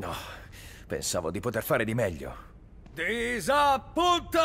No, pensavo di poter fare di meglio. Disappunto!